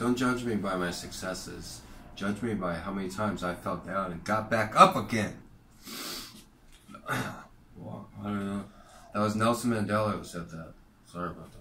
Don't judge me by my successes. Judge me by how many times I fell down and got back up again. well, I don't know. That was Nelson Mandela who said that. Sorry about that.